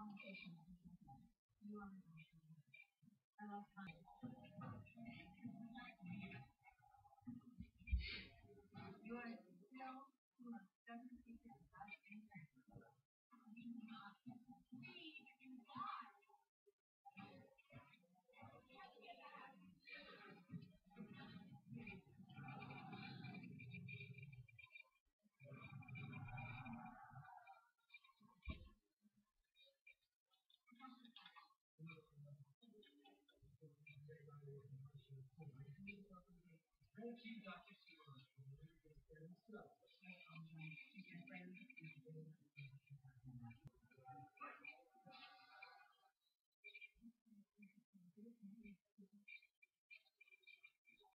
conversation. You are I love time. Thank you, Dr. Stewart.